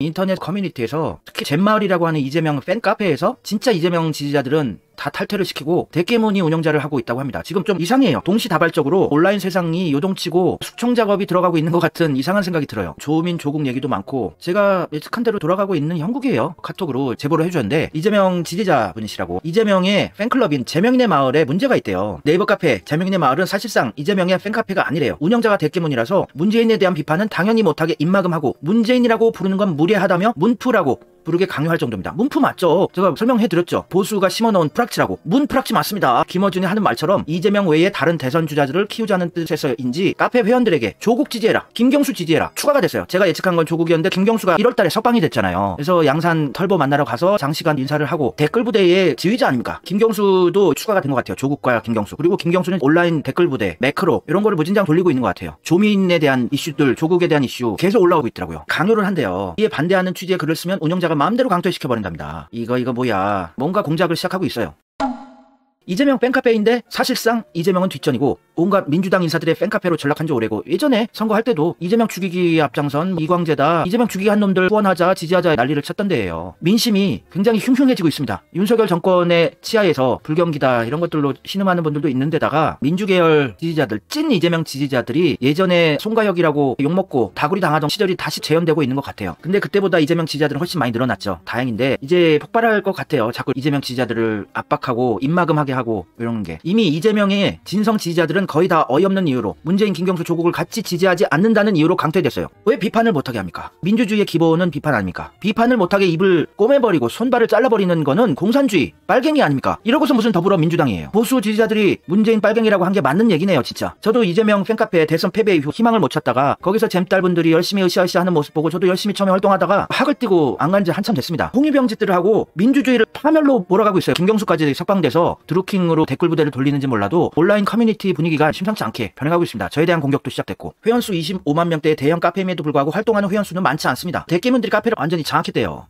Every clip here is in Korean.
인터넷 커뮤니티에서 특히 잼마을이라고 하는 이재명 팬 카페에서 진짜 이재명 지지자들은 다 탈퇴를 시키고 대깨문이 운영자를 하고 있다고 합니다. 지금 좀 이상해요. 동시다발적으로 온라인 세상이 요동치고 숙청 작업이 들어가고 있는 것 같은 이상한 생각이 들어요. 조민 조국 얘기도 많고 제가 예측한 대로 돌아가고 있는 형국이에요. 카톡으로 제보를 해주셨는데 이재명 지지자분이시라고 이재명의 팬클럽인 재명이네 마을에 문제가 있대요. 네이버 카페 재명이네 마을은 사실상 이재명의 팬카페가 아니래요. 운영자가 대깨문이라서 문재인에 대한 비판은 당연히 못하게 입막음하고 문재인이라고 부르는 건 무례하다며 문프라고 부르게 강요할 정도입니다. 문프 맞죠? 제가 설명해드렸죠. 보수가 심어놓은 프락치라고. 문 프락치 맞습니다. 김어준이 하는 말처럼 이재명 외에 다른 대선 주자들을 키우자는 뜻에서인지 카페 회원들에게 조국 지지해라. 김경수 지지해라. 추가가 됐어요. 제가 예측한 건 조국이었는데 김경수가 1월달에 석방이 됐잖아요. 그래서 양산 털보 만나러 가서 장시간 인사를 하고 댓글 부대의 지휘자 아닙니까? 김경수도 추가가 된 것 같아요. 조국과 김경수. 그리고 김경수는 온라인 댓글 부대, 매크로 이런 거를 무진장 돌리고 있는 것 같아요. 조민에 대한 이슈들, 조국에 대한 이슈 계속 올라오고 있더라고요. 강요를 한대요. 이에 반대하는 취지의 글을 쓰면 운영자가 마음대로 강퇴시켜버린답니다. 이거 이거 뭐야. 뭔가 공작을 시작하고 있어요. 이재명 팬카페인데 사실상 이재명은 뒷전이고 온갖 민주당 인사들의 팬카페로 전락한 지 오래고 예전에 선거할 때도 이재명 죽이기 앞장선 이광재다 이재명 죽이기 한 놈들 후원하자 지지하자 난리를 쳤던 데예요. 민심이 굉장히 흉흉해지고 있습니다. 윤석열 정권의 치하에서 불경기다 이런 것들로 신음하는 분들도 있는데다가 민주계열 지지자들 찐 이재명 지지자들이 예전에 송가혁이라고 욕먹고 다구리 당하던 시절이 다시 재현되고 있는 것 같아요. 근데 그때보다 이재명 지지자들은 훨씬 많이 늘어났죠. 다행인데 이제 폭발할 것 같아요. 자꾸 이재명 지지자들을 압박하고 입막음하게 하고 이런 게 이미 이재명의 진성 지지자들은 거의 다 어이없는 이유로 문재인 김경수 조국을 같이 지지하지 않는다는 이유로 강퇴됐어요. 왜 비판을 못하게 합니까? 민주주의의 기본은 비판 아닙니까? 비판을 못하게 입을 꼬매버리고 손발을 잘라버리는 거는 공산주의 빨갱이 아닙니까? 이러고서 무슨 더불어민주당이에요. 보수 지지자들이 문재인 빨갱이라고 한 게 맞는 얘기네요 진짜. 저도 이재명 팬카페 대선 패배 이후 희망을 못 찾다가 거기서 잼딸분들이 열심히 으쌰으쌰 하는 모습 보고 저도 열심히 처음에 활동하다가 학을 띄고 안 간 지 한참 됐습니다. 홍위병 짓들을 하고 민주주의를 파멸로 몰아가고 있어요. 김경수까지 석방돼서 드루킹으로 댓글 부대를 돌리는지 몰라도 온라인 커뮤니티 분위기가 심상치 않게 변해가고 있습니다. 저에 대한 공격도 시작됐고 회원수 25만 명대의 대형 카페임에도 불구하고 활동하는 회원수는 많지 않습니다. 대깨문들이 카페를 완전히 장악했대요.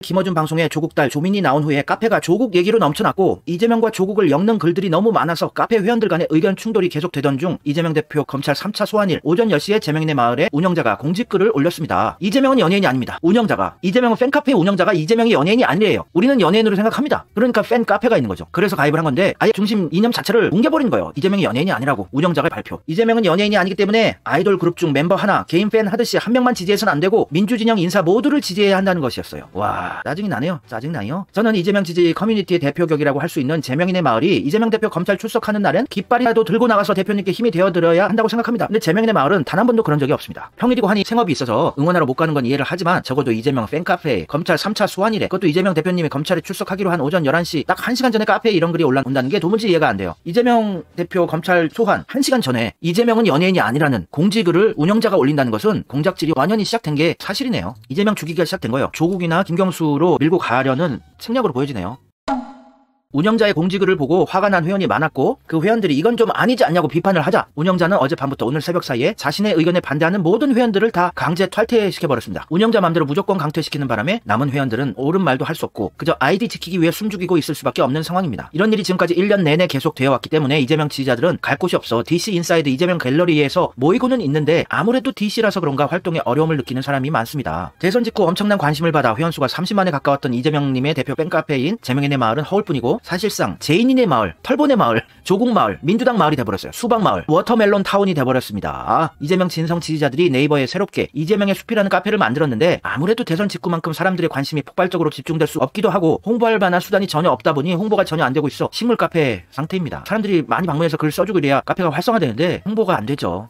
김어준 방송에 조국 딸 조민이 나온 후에 카페가 조국 얘기로 넘쳐났고 이재명과 조국을 엮는 글들이 너무 많아서 카페 회원들 간의 의견 충돌이 계속되던 중 이재명 대표 검찰 3차 소환일 오전 10시에 재명이네 마을에 운영자가 공지글을 올렸습니다. 이재명은 연예인이 아닙니다. 운영자가 이재명은 팬카페 운영자가 이재명이 연예인이 아니래요. 우리는 연예인으로 생각합니다. 그러니까 팬 카페가 있는 거죠. 그래서 가입을 한 건데 아예 중심 이념 자체를 뭉개버린 거예요. 이재명이 연예인이 아니라고 운영자가 발표. 이재명은 연예인이 아니기 때문에 아이돌 그룹 중 멤버 하나 개인 팬 하듯이 한 명만 지지해서는 안 되고 민주진영 인사 모두를 지지해야 한다는 것이었어요. 와 짜증이 나네요. 짜증 나요. 저는 이재명 지지 커뮤니티의 대표격이라고 할 수 있는 재명이네 마을이 이재명 대표 검찰 출석하는 날엔 깃발이라도 들고 나가서 대표님께 힘이 되어드려야 한다고 생각합니다. 근데 재명이네 마을은 단 한 번도 그런 적이 없습니다. 평일이고 하니 생업이 있어서 응원하러 못 가는 건 이해를 하지만 적어도 이재명 팬카페 검찰 3차 소환일에 그것도 이재명 대표님이 검찰에 출석하기로 한 오전 11시 딱 1시간 전에 카페에 이런 글이 올라온다는 게 도무지 이해가 안 돼요. 이재명 대표 검찰 소환 1시간 전에 이재명은 연예인이 아니라는 공지글을 운영자가 올린다는 것은 공작질이 완연히 시작된 게 사실이네요. 이재명 죽이기가 시작된 거예요. 조국이나 김경수 로 밀고 가려는 책략으로 보여지네요. 운영자의 공지글을 보고 화가 난 회원이 많았고 그 회원들이 이건 좀 아니지 않냐고 비판을 하자 운영자는 어젯밤부터 오늘 새벽 사이에 자신의 의견에 반대하는 모든 회원들을 다 강제 탈퇴시켜버렸습니다. 운영자 맘대로 무조건 강퇴시키는 바람에 남은 회원들은 옳은 말도 할 수 없고 그저 아이디 지키기 위해 숨죽이고 있을 수밖에 없는 상황입니다. 이런 일이 지금까지 1년 내내 계속 되어 왔기 때문에 이재명 지지자들은 갈 곳이 없어 DC 인사이드 이재명 갤러리에서 모이고는 있는데 아무래도 DC라서 그런가 활동에 어려움을 느끼는 사람이 많습니다. 대선 직후 엄청난 관심을 받아 회원수가 30만에 가까웠던 이재명님의 대표 팬카페인 재명이네 마을은 허울뿐이고 사실상 재인이네 마을, 털보네 마을, 조국 마을, 민주당 마을이 돼버렸어요. 수박 마을, watermelon town이 돼버렸습니다. 이재명 진성 지지자들이 네이버에 새롭게 이재명의 숲이라는 카페를 만들었는데 아무래도 대선 직후만큼 사람들의 관심이 폭발적으로 집중될 수 없기도 하고 홍보할 만한 수단이 전혀 없다 보니 홍보가 전혀 안 되고 있어 식물 카페 상태입니다. 사람들이 많이 방문해서 글 써주고 이래야 카페가 활성화되는데 홍보가 안 되죠.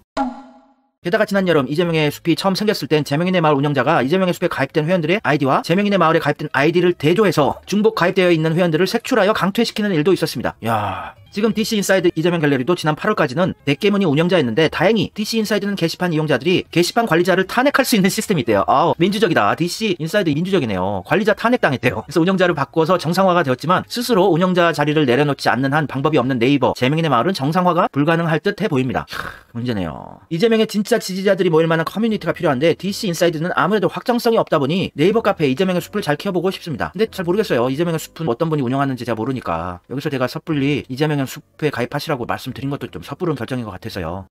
게다가 지난 여름 이재명의 숲이 처음 생겼을 땐 재명이네 마을 운영자가 이재명의 숲에 가입된 회원들의 아이디와 재명이네 마을에 가입된 아이디를 대조해서 중복 가입되어 있는 회원들을 색출하여 강퇴시키는 일도 있었습니다. 야 지금 DC 인사이드 이재명 갤러리도 지난 8월까지는 대깨문이 운영자였는데 다행히 DC 인사이드는 게시판 이용자들이 게시판 관리자를 탄핵할 수 있는 시스템이 있대요. 아우 민주적이다. DC 인사이드 민주적이네요. 관리자 탄핵당했대요. 그래서 운영자를 바꿔서 정상화가 되었지만 스스로 운영자 자리를 내려놓지 않는 한 방법이 없는 네이버 재명이네 마을은 정상화가 불가능할 듯해 보입니다. 문제네요. 이재명의 진짜 지지자들이 모일 만한 커뮤니티가 필요한데 DC 인사이드는 아무래도 확장성이 없다 보니 네이버 카페 이재명의 숲을 잘 키워보고 싶습니다. 근데 잘 모르겠어요. 이재명의 숲은 어떤 분이 운영하는지 제가 모르니까 여기서 제가 섣불리 이재명의 숲에 가입하시라고 말씀드린 것도 좀 섣부른 결정인 것 같아서요.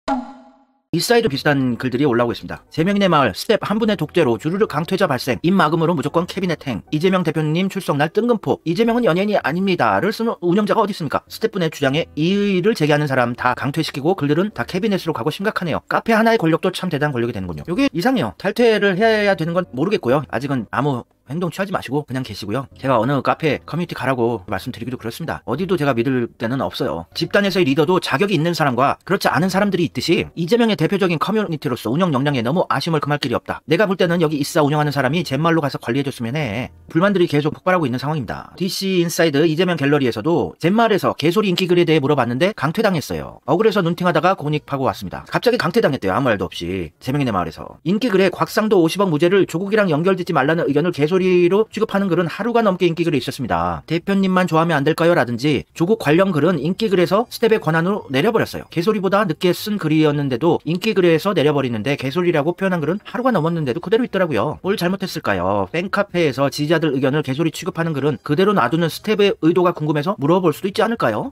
이사이드 비슷한 글들이 올라오고 있습니다. 재명이네 마을 스텝 한 분의 독재로 주르륵 강퇴자 발생 입막음으로 무조건 캐비넷 행 이재명 대표님 출석날 뜬금포 이재명은 연예인이 아닙니다를 쓰는 운영자가 어디 있습니까? 스텝분의 주장에 이의를 제기하는 사람 다 강퇴시키고 글들은 다 캐비넷으로 가고 심각하네요. 카페 하나의 권력도 참 대단한 권력이 되는군요. 이게 이상해요. 탈퇴를 해야 되는 건 모르겠고요. 아직은 아무 행동 취하지 마시고 그냥 계시고요. 제가 어느 카페 커뮤니티 가라고 말씀드리기도 그렇습니다. 어디도 제가 믿을 데는 없어요. 집단에서의 리더도 자격이 있는 사람과 그렇지 않은 사람들이 있듯이 이재명의 대표적인 커뮤니티로서 운영 역량에 너무 아쉬움을 금할 길이 없다. 내가 볼 때는 여기 있사 운영하는 사람이 잼마을로 가서 관리해줬으면 해. 불만들이 계속 폭발하고 있는 상황입니다. DC 인사이드 이재명 갤러리에서도 잼마을에서 개소리 인기글에 대해 물어봤는데 강퇴당했어요. 억울해서 눈팅하다가 고닉하고 왔습니다. 갑자기 강퇴당했대요. 아무 말도 없이. 재명이네 마을에서. 인기글에 곽상도 50억 무죄를 조국이랑 연결짓지 말라는 의견을 계속 개소리로 취급하는 글은 하루가 넘게 인기글에 있었습니다. 대표님만 좋아하면 안 될까요? 라든지 조국 관련 글은 인기글에서 스텝의 권한으로 내려버렸어요. 개소리보다 늦게 쓴 글이었는데도 인기글에서 내려버리는데 개소리라고 표현한 글은 하루가 넘었는데도 그대로 있더라고요. 뭘 잘못했을까요? 팬카페에서 지지자들 의견을 개소리 취급하는 글은 그대로 놔두는 스텝의 의도가 궁금해서 물어볼 수도 있지 않을까요?